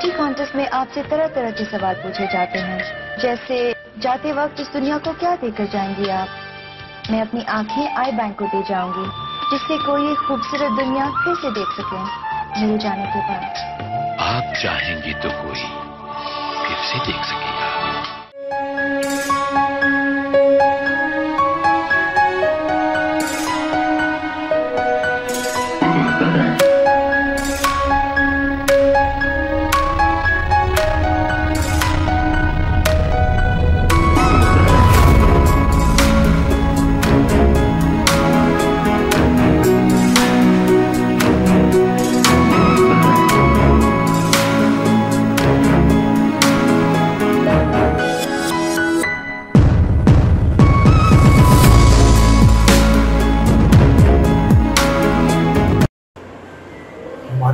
Beauty contest में आपसे तरह तरह के सवाल पूछे जाते हैं। जैसे, जाते वक्त इस दुनिया को क्या देकर जाएँगी आप? मैं अपनी आँखें आई बैंक को दे जाऊँगी, जिससे कोई ये खूबसूरत दुनिया फिर से देख सके। मेरे जाने के बाद। आप चाहेंगी तो कोई फिर से देख सकेगा।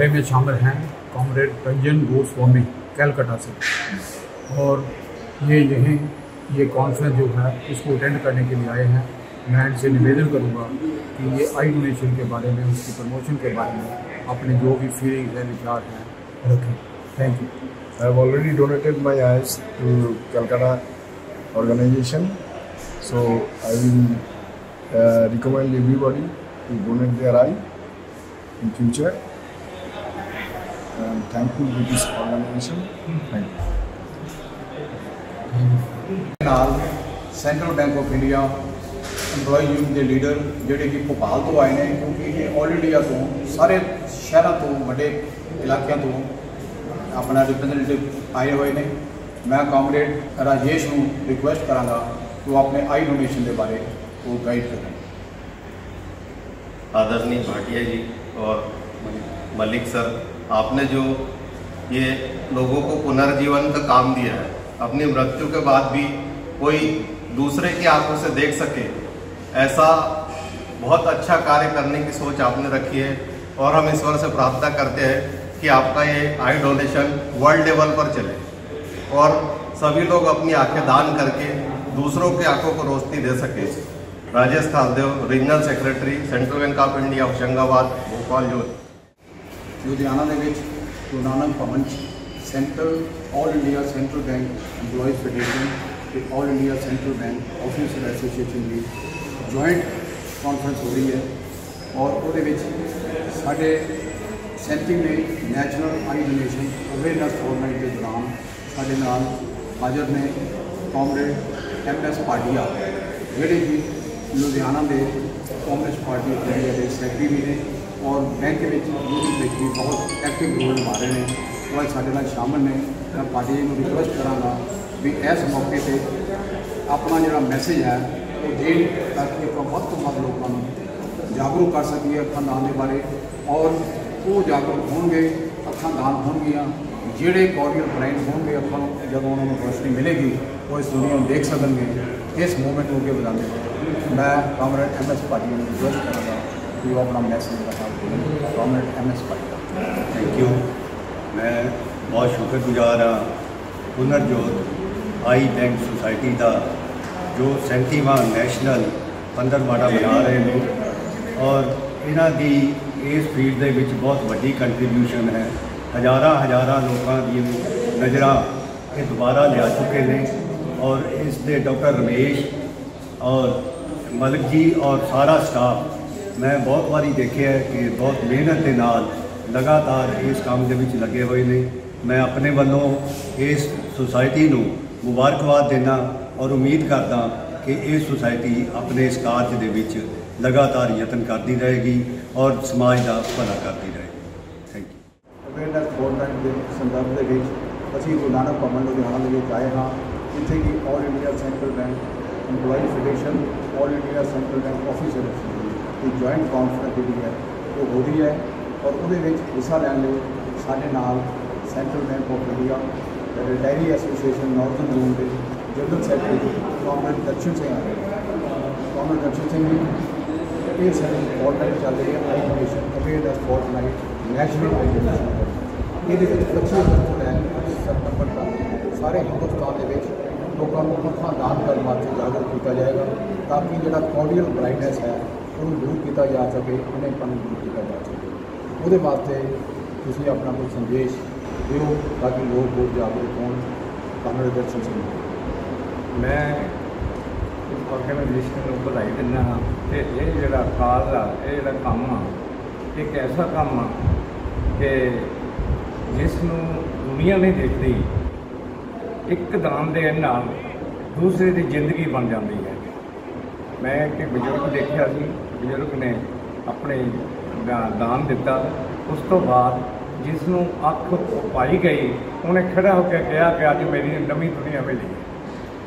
हमारे में शामिल हैं कॉमरेड रंजन गोस्वामी कैलकाटा से। और ये यहीं ये कॉन्फ्रेंस जो है इसको अटेंड करने के लिए आए हैं। मैं इनसे निवेदन करूँगा कि ये आई डोनेशन के बारे में उसकी प्रमोशन के बारे में अपने जो भी फीलिंग्स हैं विचार हैं रखें। Thank you I have already donated my eyes to organization, so I will uh, recommend everybody to donate their eye in future. And thank you to this organization. Thank you. ਨਾਲ central bank of India EMPLOYE union ਦੇ leader ਜਿਹੜੇ ਕਿ ਭੋਪਾਲ ਤੋਂ ਆਏ ਨੇ ਕਿਉਂਕਿ ਇਹ all India ਤੋਂ ਸਾਰੇ ਸ਼ਹਿਰਾਂ ਤੋਂ ਵੱਡੇ ਇਲਾਕਿਆਂ ਤੋਂ ਆਪਣਾ ਰਿਪਰੈਜ਼ੈਂਟੇਟਿਵ ਆਏ ਹੋਏ ਨੇ ਮੈਂ ਕਾਮਰੇਡ ਰਾਜੇਸ਼ ਨੂੰ ਰਿਕੁਐਸਟ ਕਰਾਂਗਾ ਕਿ ਉਹ ਆਪਣੇ ਆਈ ਡੋਨੇਸ਼ਨ ਦੇ ਬਾਰੇ ਉਹ ਗਾਈਡ ਕਰੇ आदरणीय भाटिया जी और मलिक सर आपने जो ये लोगों को पुनर्जीवन का काम दिया है, अपनी मृत्यु के बाद भी कोई दूसरे की आँखों से देख सके, ऐसा बहुत अच्छा कार्य करने की सोच आपने रखी है और हम ईश्वर से प्रार्थना करते हैं कि आपका ये आई डोनेशन वर्ल्ड लेवल पर चले और सभी लोग अपनी आँखें दान करके दूसरों की आँखों को रोशनी दे सके। Rajesh Khaldev regional secretary, Central Bank of India, Hoshangabad, Bhopal जो ਲੁਧਿਆਣਾ ਦੇ ਵਿੱਚ ਗੁਰੂ ਨਾਨਕ ਭਵਨ 'ਚ Central All India Central Bank EMPLOYEES Federation ਤੇ All India Central Bank Officer Association ਦੀ ਜੁਆਇੰਟ ਕਾਨਫਰੰਸ ਹੋ ਰਹੀ ਹੈ ਔਰ ਉਹਦੇ ਵਿੱਚ ਸਾਡੇ ਸੈਂਟਿੰਗ ਨੇ national eye donation awareness format ਦੇ ਦੌਰਾਨ ਸਾਡੇ ਨਾਲ ਹਾਜ਼ਰ ਨੇ ਕਾਮਰੇਡ ਐਮ ਐਸ ਪਾਟੀਆ ਜਿਹੜੇ ਕਿ ਲੁਧਿਆਣਾ ਦੇ ਕਾਂਗਰਸ ਪਾਰਟੀ ਦੇ ਸੈਕਟਰੀ ਵੀ ਨੇ। ਔਰ ਬੈਂਕ ਵਿੱਚ ਯੂਨਿਟ ਵਿੱਚ ਵੀ ਬਹੁਤ ਐਕਟਿਵ ਰੋਲ ਨਿਭਾ ਰਹੇ ਨੇ ਉਹ ਅੱਜ ਸਾਡੇ ਨਾਲ ਸ਼ਾਮਲ ਨੇ ਮੈਂ ਪਾਰਟੀ ਜੀ ਨੂੰ ਰਿਕੁਐਸਟ ਕਰਾਂਗਾ ਵੀ ਇਸ ਮੌਕੇ ਤੇ ਆਪਣਾ ਜਿਹੜਾ ਮੈਸੇਜ ਹੈ ਉਹ ਦੇਣ ਤਾਂ ਕਿ ਆਪਾਂ ਵੱਧ ਤੋਂ ਵੱਧ ਲੋਕਾਂ ਨੂੰ ਜਾਗਰੂਕ ਕਰ ਸਕੀਏ ਅੱਖਾਂ ਦਾਨ ਦੇ ਬਾਰੇ ਔਰ ਉਹ ਜਾਗਰੂਕ ਹੋਣਗੇ ਅੱਖਾਂ ਦਾਨ ਹੋਣਗੀਆਂ ਜਿਹੜੇ ਕੋਰੀਅਲ ਬ੍ਰਾਈਨ ਹੋਣਗੇ ਅੱਖਾਂ ਨੂੰ ਜਦੋਂ ਉਹਨਾਂ ਨੂੰ ਰੋਸ਼ਨੀ ਮਿਲੇਗੀ ਉਹ ਇਸ ਦੁਨੀਆ ਨੂੰ ਦੇਖ ਸਕਣਗੇ ਇਸ ਮੂਵਮੈਂਟ ਨੂੰ ਅੱਗੇ ਵਧਾਉਂਦੇ ਹੋਏ ਮੈਂ ਕਾਮਰੇਡ ਐਮ ਐਸ ਪਾਟੀਲ ਨੂੰ ਰਿਕੁਐਸਟ ਕਰਾਂਗਾ ਕਿ ਉਹ ਆਪਣਾ ਮੈਸੇਜ ਬਤਾ ਦੇਣ ਕਾਮਰੇਡ ਐਮ ਥੈਂਕ ਯੂ ਮੈਂ ਬਹੁਤ ਸ਼ੁਕਰਗੁਜ਼ਾਰ ਹਾਂ ਪੁਨਰਜੋਤ ਆਈ ਬੈਂਕ ਸੁਸਾਇਟੀ ਦਾ, ਜੋ 37ਵਾਂ ਨੈਸ਼ਨਲ ਪੰਦਰਵਾੜਾ ਬਣਾ ਰਹੇ ਨੇ। ਔਰ ਇਹਨਾਂ ਦੀ ਇਸ ਫੀਲਡ ਦੇ ਵਿੱਚ ਬਹੁਤ ਵੱਡੀ ਕੰਟਰੀਬਿਊਸ਼ਨ ਹੈ। ਹਜ਼ਾਰਾਂ ਹਜ਼ਾਰਾਂ ਲੋਕਾਂ ਦੀ ਨਜ਼ਰਾਂ ਇਹ ਦੁਬਾਰਾ ਲਿਆ ਚੁੱਕੇ ਨੇ। ਔਰ ਇਸ ਦੇ ਡਾਕਟਰ ਰਮੇਸ਼ ਔਰ ਮਲਕ ਜੀ ਔਰ ਸਾਰਾ ਸਟਾਫ ਮੈਂ ਬਹੁਤ ਵਾਰੀ ਦੇਖਿਆ ਕਿ ਬਹੁਤ ਮਿਹਨਤ ਦੇ ਨਾਲ ਲਗਾਤਾਰ ਇਸ ਕੰਮ ਦੇ ਵਿੱਚ ਲੱਗੇ ਹੋਏ ਨੇ। ਮੈਂ ਆਪਣੇ ਵੱਲੋਂ ਇਸ ਸੁਸਾਇਟੀ ਨੂੰ ਮੁਬਾਰਕਬਾਦ ਦੇਣਾ ਔਰ ਉਮੀਦ ਕਰਦਾ ਕਿ ਇਹ ਸੁਸਾਇਟੀ ਆਪਣੇ ਇਸ ਕਾਰਜ ਦੇ ਵਿੱਚ ਲਗਾਤਾਰ ਯਤਨ ਕਰਦੀ ਰਹੇਗੀ ਔਰ ਸਮਾਜ ਦਾ ਭਲਾ ਕਰਦੀ ਰਹੇਗੀ। ਥੈਂਕ ਯੂ ਅਵੇਅਰਨੈਸ ਫੋਰਮੈਟ ਦੇ ਸੰਦਰਭ ਦੇ ਵਿੱਚ ਅਸੀਂ ਗੁਰੂ ਨਾਨਕ ਭਵਨ ਲੁਧਿਆਣਾ ਦੇ ਵਿੱਚ ਆਏ ਹਾਂ, ਜਿੱਥੇ ਕਿ all India central bank EMPLOYEE federation all India central bank officer ਦੀ ਜੁਆਇੰਟ ਕਾਨਫਰੰਸ ਜਿਹੜੀ ਹੈ ਉਹ ਹੋ ਰਹੀ ਹੈ ਔਰ ਉਹਦੇ ਵਿੱਚ ਹਿੱਸਾ ਲੈਣ ਲਈ ਸਾਡੇ ਨਾਲ central bank of India diary association northern zone ਦੇ general secretary comrade Darshan Singh ਆ ਰਹੇ ਕਾਮਰੇਡ ਦਰਸ਼ਨ ਸਿੰਘ ਜੀ ਇਹ ਸਾਡੀ ਫੋਰਟਨਾਈਟ ਚੱਲ ਰਹੀ ਹੈ eye donation awareness fortnight national eye donation ਇਹਦੇ ਵਿੱਚ 25 ਅਗਸਤ ਤੋਂ ਲੈ ਕੇ ਸਤੰਬਰ ਤੱਕ ਸਾਰੇ ਹਿੰਦੁਸਤਾਨ ਦੇ ਵਿੱਚ ਲੋਕਾਂ ਨੂੰ ਅੱਖਾਂ ਦਾਨ ਕਰਨ ਵਾਸਤੇ ਜਾਗਰੂਕ ਕੀਤਾ ਜਾਏਗਾ ਤਾਂ ਕਿ ਜਿਹੜਾ ਕੋਡੀਅਲ ਬ੍ਰਾਈਟਨੈਸ ਹੈ ਉਹਨੂੰ ਦੂਰ ਕੀਤਾ ਜਾ ਸਕੇ, ਉਹਨੇ ਨੂੰ ਦੂਰ ਕੀਤਾ ਜਾ ਸਕੇ। ਉਹਦੇ ਵਾਸਤੇ ਤੁਸੀਂ ਆਪਣਾ ਕੋਈ ਸੰਦੇਸ਼ ਦਿਓ ਤਾਂ ਕਿ ਲੋਕ ਬਹੁਤ ਜਾਗਰੂਕ ਹੋਣ ਕਾਂਗੜੇ ਦਰਸ਼ਨ ਸਿੰਘ ਮੈਂ ਇਸ ਆਰਗੇਨਾਈਜੇਸ਼ਨ ਨੂੰ ਵਧਾਈ ਦਿੰਦਾ ਹਾਂ ਤੇ ਇਹ ਜਿਹੜਾ ਕਾਲ ਆ, ਇਹ ਜਿਹੜਾ ਕੰਮ ਆ, ਇੱਕ ਐਸਾ ਕੰਮ ਆ ਕਿ ਜਿਸ ਨੂੰ ਦੁਨੀਆ ਨਹੀਂ ਦੇਖਦੀ, ਇੱਕ ਦਾਨ ਦੇ ਨਾਲ ਦੂਸਰੇ ਦੀ ਜ਼ਿੰਦਗੀ ਬਣ ਜਾਂਦੀ ਹੈ। ਮੈਂ ਇੱਕ ਬਜ਼ੁਰਗ ਦੇਖਿਆ ਸੀ, ਬਜ਼ੁਰਗ ਨੇ ਆਪਣੇ ਦਾ- ਦਾਨ ਦਿੱਤਾ। ਉਸ ਤੋਂ ਬਾਅਦ ਜਿਸ ਨੂੰ ਅੱਖ ਪਾਈ ਗਈ, ਉਹਨੇ ਖੜਾ ਹੋ ਕੇ ਕਿਹਾ ਕਿ ਅੱਜ ਮੇਰੀ ਨਵੀਂ ਦੁਨੀਆ ਮਿਲੀ।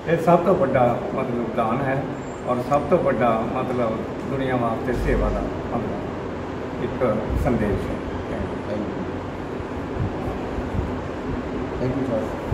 ਇਹ ਸਭ ਤੋਂ ਵੱਡਾ ਮਤਲਬ ਦਾਨ ਹੈ ਔਰ ਸਭ ਤੋਂ ਵੱਡਾ ਮਤਲਬ ਦੁਨੀਆ ਵਾਸਤੇ ਸੇਵਾ ਦਾ ਮਤਲਬ ਇੱਕ ਸੰਦੇਸ਼ ਹੈ। Thank you thank you sir